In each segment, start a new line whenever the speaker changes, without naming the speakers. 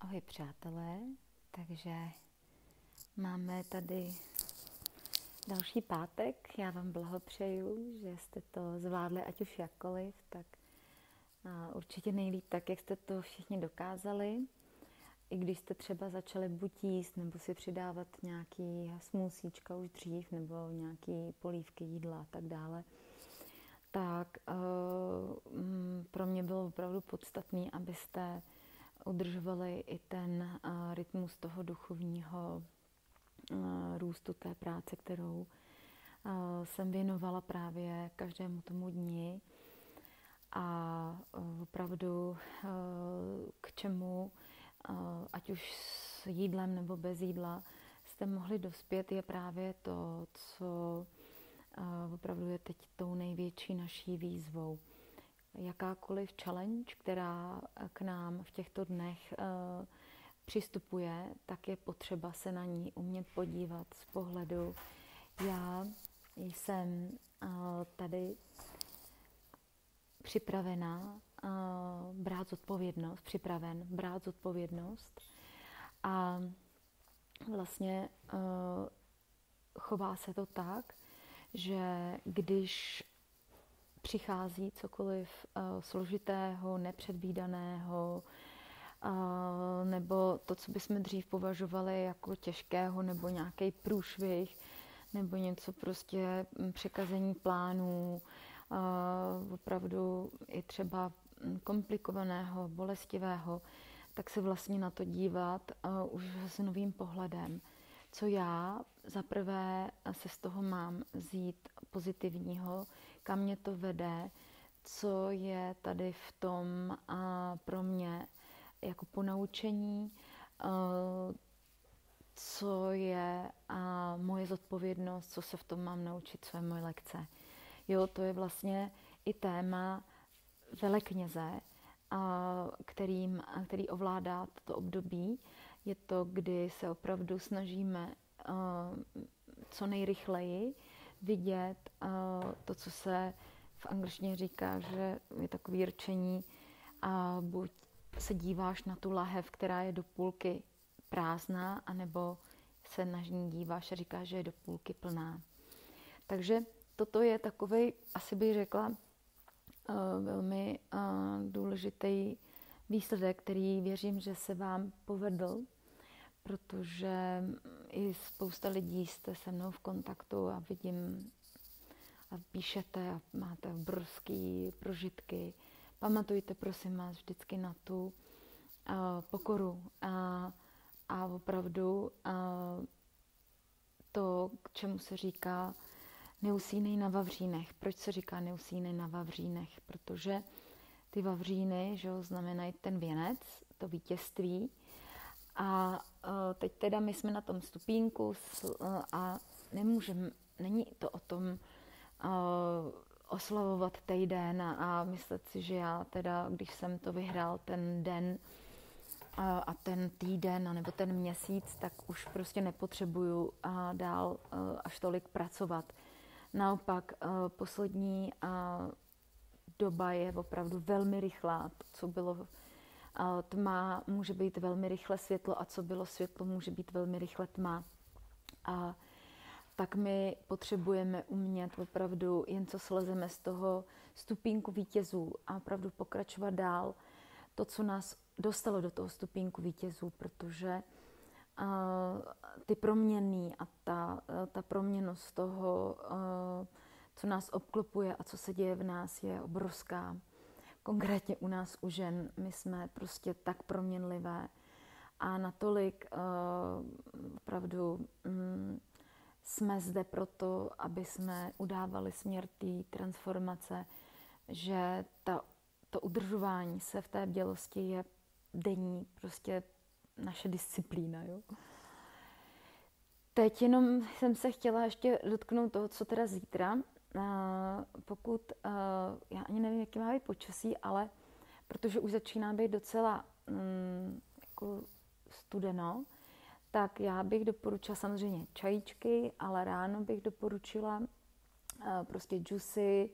Ahoj přátelé, takže máme tady další pátek. Já vám blahopřeju, že jste to zvládli ať už jakkoliv, tak určitě nejlíp tak, jak jste to všichni dokázali. I když jste třeba začali buď jíst, nebo si přidávat nějaký smusíčka už dřív, nebo nějaký polívky jídla a tak dále, tak uh, pro mě bylo opravdu podstatné, abyste udržovali i ten uh, rytmus toho duchovního uh, růstu té práce, kterou uh, jsem věnovala právě každému tomu dni. A opravdu k čemu, ať už s jídlem nebo bez jídla, jste mohli dospět, je právě to, co opravdu je teď tou největší naší výzvou jakákoliv challenge, která k nám v těchto dnech uh, přistupuje, tak je potřeba se na ní umět podívat z pohledu. Já jsem uh, tady připravená uh, brát zodpovědnost, připraven brát zodpovědnost a vlastně chová se to tak, že když přichází cokoliv uh, složitého, nepředvídaného, uh, nebo to, co bychom dřív považovali jako těžkého, nebo nějaký průšvih, nebo něco prostě hm, překazení plánů, uh, opravdu i třeba hm, komplikovaného, bolestivého, tak se vlastně na to dívat uh, už s novým pohledem. Co já za prvé se z toho mám vzít pozitivního, kam mě to vede, co je tady v tom a pro mě jako ponaučení, co je a moje zodpovědnost, co se v tom mám naučit, co je moje lekce. Jo, to je vlastně i téma velekněze, kterým, který ovládá toto období. Je to, kdy se opravdu snažíme co nejrychleji vidět to, co se v angličtině říká, že je takový rčení a buď se díváš na tu lahev, která je do půlky prázdná, anebo se na ní díváš a říkáš, že je do půlky plná. Takže toto je takový, asi bych řekla, uh, velmi uh, důležitý výsledek, který věřím, že se vám povedl protože i spousta lidí jste se mnou v kontaktu a vidím a píšete a máte obrovské prožitky. Pamatujte prosím vás vždycky na tu uh, pokoru a, a opravdu uh, to, k čemu se říká neusínej na vavřínech. Proč se říká neusínej na vavřínech? Protože ty vavříny že znamenají ten věnec, to vítězství, a uh, teď teda my jsme na tom stupínku uh, a nemůžeme, není to o tom uh, oslavovat týden a myslet si, že já teda, když jsem to vyhrál ten den a, ten týden nebo ten měsíc, tak už prostě nepotřebuju dál až tolik pracovat. Naopak poslední doba je opravdu velmi rychlá. To, co bylo tma může být velmi rychle světlo a co bylo světlo, může být velmi rychle tma. A tak my potřebujeme umět opravdu, jen co slezeme z toho stupínku vítězů a opravdu pokračovat dál. To, co nás dostalo do toho stupínku vítězů, protože uh, ty proměny a ta, uh, ta proměnost toho, uh, co nás obklopuje a co se děje v nás, je obrovská konkrétně u nás u žen, my jsme prostě tak proměnlivé a natolik uh, opravdu um, jsme zde proto, aby jsme udávali směr té transformace, že ta, to udržování se v té bělosti je denní prostě naše disciplína. Jo? Teď jenom jsem se chtěla ještě dotknout toho, co teda zítra pokud, já ani nevím, jaký má být počasí, ale protože už začíná být docela mm, jako studeno, tak já bych doporučila samozřejmě čajíčky, ale ráno bych doporučila prostě džusy,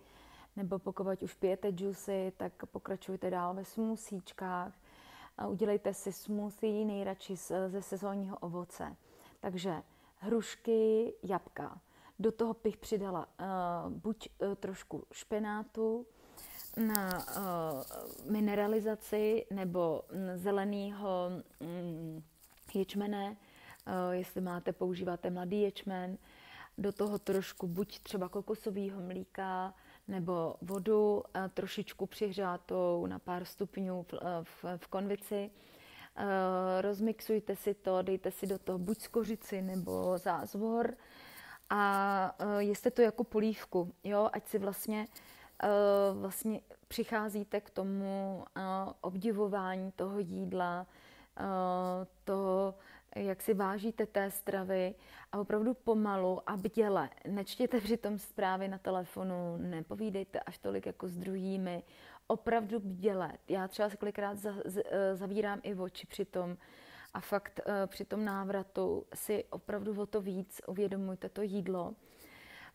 nebo pokud už pijete džusy, tak pokračujte dál ve smusíčkách. udělejte si smoothie nejradši ze sezónního ovoce. Takže hrušky, jabka. Do toho bych přidala uh, buď uh, trošku špenátu na uh, mineralizaci nebo zeleného um, ječmene, uh, jestli máte, používáte mladý ječmen, do toho trošku buď třeba kokosového mlíka, nebo vodu uh, trošičku přihřátou na pár stupňů v, v, v konvici. Uh, rozmixujte si to, dejte si do toho buď skořici nebo zázvor a uh, jeste to jako polívku, jo, ať si vlastně uh, vlastně přicházíte k tomu uh, obdivování toho jídla, uh, toho, jak si vážíte té stravy a opravdu pomalu a bděle. Nečtěte přitom zprávy na telefonu, nepovídejte až tolik jako s druhými. Opravdu bděle. Já třeba se kolikrát za, z, zavírám i oči při tom, a fakt uh, při tom návratu si opravdu o to víc uvědomujte to jídlo,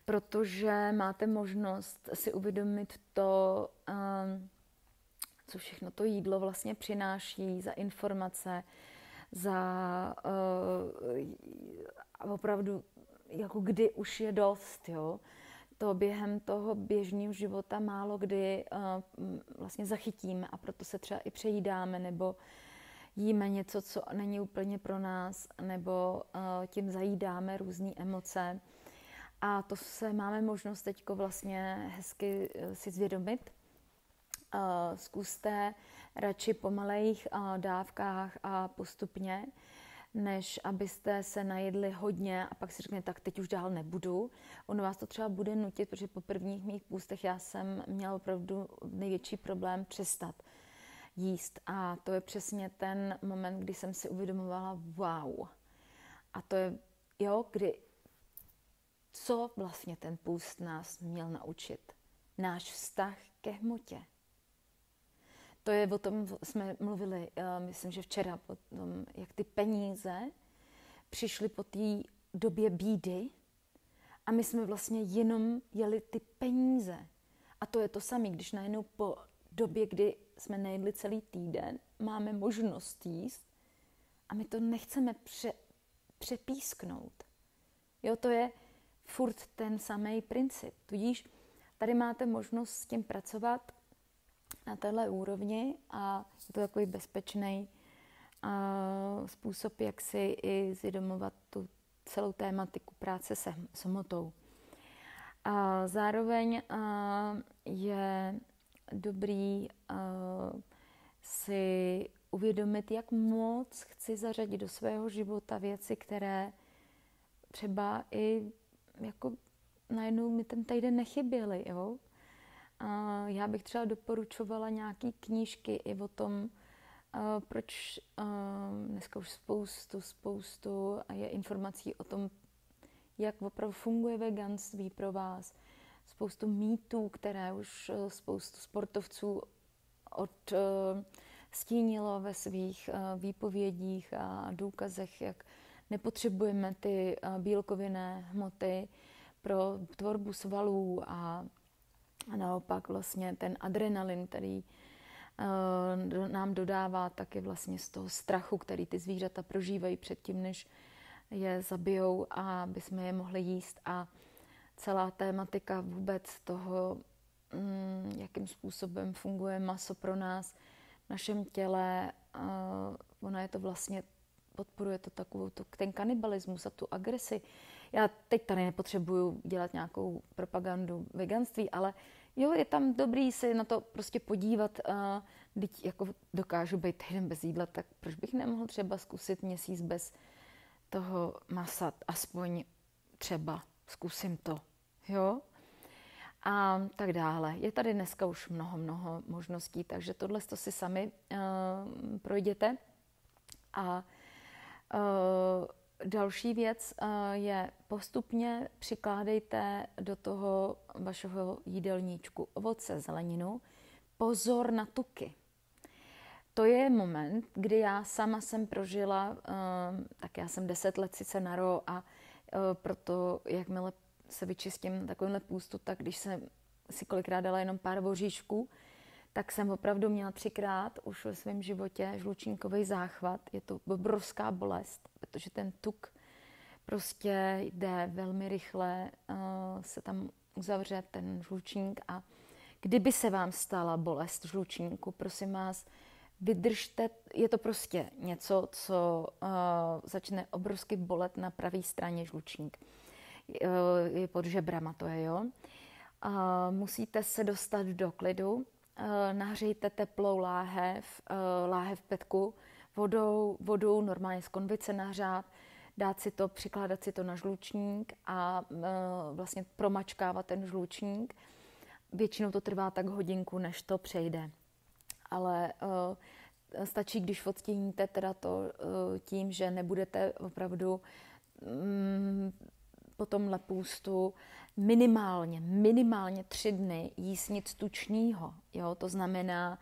protože máte možnost si uvědomit to, um, co všechno to jídlo vlastně přináší za informace, za uh, opravdu jako kdy už je dost, jo. To během toho běžného života málo kdy uh, vlastně zachytíme a proto se třeba i přejídáme nebo jíme něco, co není úplně pro nás, nebo uh, tím zajídáme různé emoce. A to se máme možnost teď vlastně hezky uh, si zvědomit. Uh, zkuste radši po malých dávkách a postupně, než abyste se najedli hodně a pak si řeknete, tak teď už dál nebudu. Ono vás to třeba bude nutit, protože po prvních mých půstech já jsem měla opravdu největší problém přestat jíst. A to je přesně ten moment, kdy jsem si uvědomovala, wow. A to je, jo, kdy, co vlastně ten půst nás měl naučit? Náš vztah ke hmotě. To je, o tom jsme mluvili, uh, myslím, že včera, o tom, jak ty peníze přišly po té době bídy a my jsme vlastně jenom jeli ty peníze. A to je to samé, když najednou po době, kdy jsme nejedli celý týden, máme možnost jíst a my to nechceme pře, přepísknout. Jo, to je furt ten samý princip. Tudíž tady máte možnost s tím pracovat na téhle úrovni a je to takový bezpečný uh, způsob, jak si i zvědomovat tu celou tématiku práce se hmotou. A zároveň uh, je dobrý uh, si uvědomit, jak moc chci zařadit do svého života věci, které třeba i jako najednou mi ten týden nechyběly, jo. A já bych třeba doporučovala nějaké knížky i o tom, uh, proč uh, dneska už spoustu, spoustu je informací o tom, jak opravdu funguje veganství pro vás, spoustu mýtů, které už eh, spoustu sportovců odstínilo eh, ve svých eh, výpovědích a důkazech, jak nepotřebujeme ty bílkovinné hmoty pro tvorbu svalů a, a naopak vlastně ten adrenalin, který nám dodává taky vlastně z toho strachu, který ty zvířata prožívají předtím, než je zabijou a aby jsme je mohli jíst. A celá tématika vůbec toho, mm, jakým způsobem funguje maso pro nás v našem těle. Ona je to vlastně, podporuje to takovou, to, ten kanibalismus a tu agresi. Já teď tady nepotřebuju dělat nějakou propagandu veganství, ale jo, je tam dobrý se na to prostě podívat. Teď jako dokážu být týden bez jídla, tak proč bych nemohl třeba zkusit měsíc bez toho masa, aspoň třeba zkusím to jo, a tak dále. Je tady dneska už mnoho, mnoho možností, takže tohle to si sami uh, projděte. A uh, další věc uh, je postupně přikládejte do toho vašeho jídelníčku ovoce, zeleninu. Pozor na tuky. To je moment, kdy já sama jsem prožila, uh, tak já jsem deset let sice na ro a uh, proto jakmile se vyčistím takovýmhle půstu, tak když jsem si kolikrát dala jenom pár voříšků, tak jsem opravdu měla třikrát už ve svém životě žlučníkový záchvat. Je to obrovská bolest, protože ten tuk prostě jde velmi rychle, uh, se tam uzavře ten žlučník a kdyby se vám stala bolest žlučníku, prosím vás, vydržte, je to prostě něco, co uh, začne obrovsky bolet na pravé straně žlučník. Uh, je pod žebrama, to je, jo. Uh, musíte se dostat do klidu, uh, nahřejte teplou láhev, láhev petku, vodou, vodou normálně z konvice nahřát, dát si to, přikládat si to na žlučník a vlastně promačkávat ten žlučník. Většinou to trvá tak hodinku, než to přejde. Ale stačí, když odstíníte teda to tím, že nebudete opravdu um, po tomhle půstu minimálně, minimálně tři dny jíst nic tučného. Jo? To znamená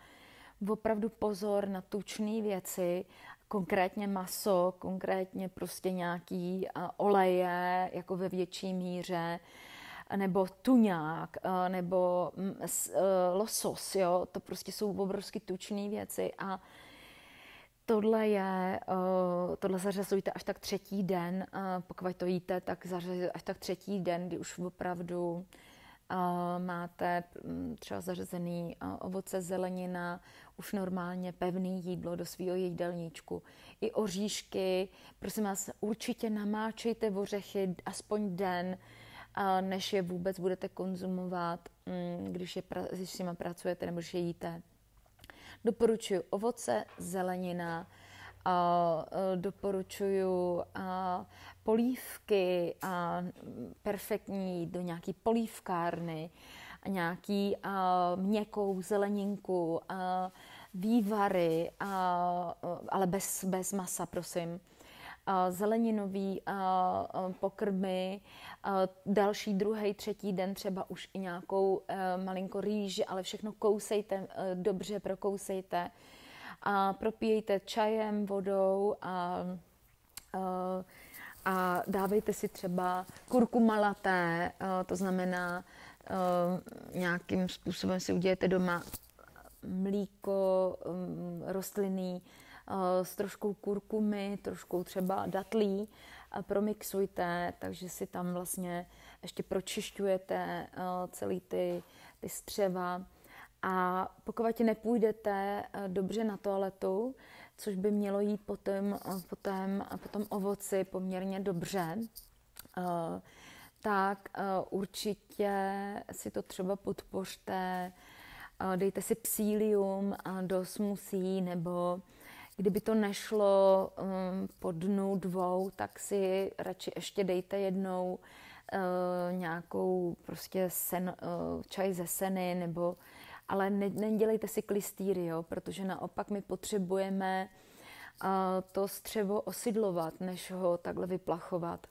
opravdu pozor na tučné věci konkrétně maso, konkrétně prostě nějaký oleje, jako ve větší míře, nebo tuňák, nebo mm, e, losos, jo, to prostě jsou obrovsky tučné věci a tohle je, e, tohle zařazujte až tak třetí den, pokud to jíte, tak zařazujte až tak třetí den, kdy už opravdu máte mm, třeba zařazený ovoce, zelenina, už normálně pevný jídlo do svého jídelníčku. I oříšky, prosím vás, určitě namáčejte ořechy aspoň den, než je vůbec budete konzumovat, mm, když, je, když s nimi pracujete nebo když je jíte. Doporučuji ovoce, zelenina, a doporučuju a polívky a perfektní do nějaký polívkárny, a nějaký a měkkou zeleninku, a vývary, a, ale bez, bez masa, prosím. Zeleninový pokrmy, další, druhý, třetí den třeba už i nějakou e, malinko rýži, ale všechno kousejte, e, dobře prokousejte. A propíjejte čajem, vodou a, a, a dávejte si třeba kurkuma laté, to znamená nějakým způsobem si udějete doma mlíko rostlinný s troškou kurkumy, troškou třeba datlí a promixujte, takže si tam vlastně ještě pročišťujete celý ty, ty střeva. A pokud nepůjdete eh, dobře na toaletu, což by mělo jít potom, eh, potom, potom ovoci poměrně dobře, eh, tak určitě si to třeba podpořte, dejte si psílium do smusí, nebo kdyby to nešlo po dnu dvou, tak si radši ještě dejte jednou nějakou prostě sen, čaj ze seny nebo ale ne, nedělejte si klistýry, jo, protože naopak my potřebujeme uh, to střevo osidlovat, než ho takhle vyplachovat.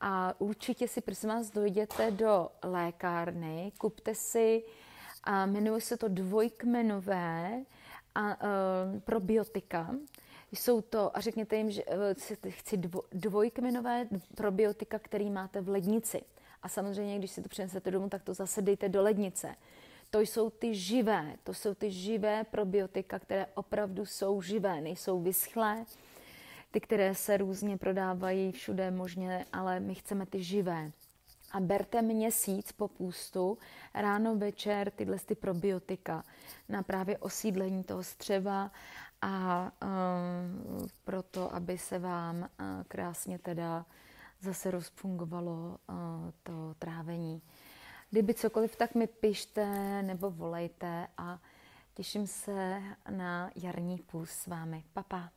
A určitě si, prosím vás, dojděte do lékárny, kupte si, a jmenuje se to dvojkmenové a, uh, probiotika. Jsou to, a řekněte jim, že uh, chci dvo, dvojkmenové probiotika, který máte v lednici. A samozřejmě, když si to přinesete domů, tak to zase dejte do lednice. To jsou ty živé, to jsou ty živé probiotika, které opravdu jsou živé, nejsou vyschlé, ty, které se různě prodávají všude možně, ale my chceme ty živé. A berte měsíc po půstu, ráno, večer, tyhle ty probiotika na právě osídlení toho střeva a um, proto, aby se vám uh, krásně teda zase rozfungovalo uh, to trávení. Kdyby cokoliv, tak mi pište nebo volejte a těším se na jarní půl s vámi. Papa.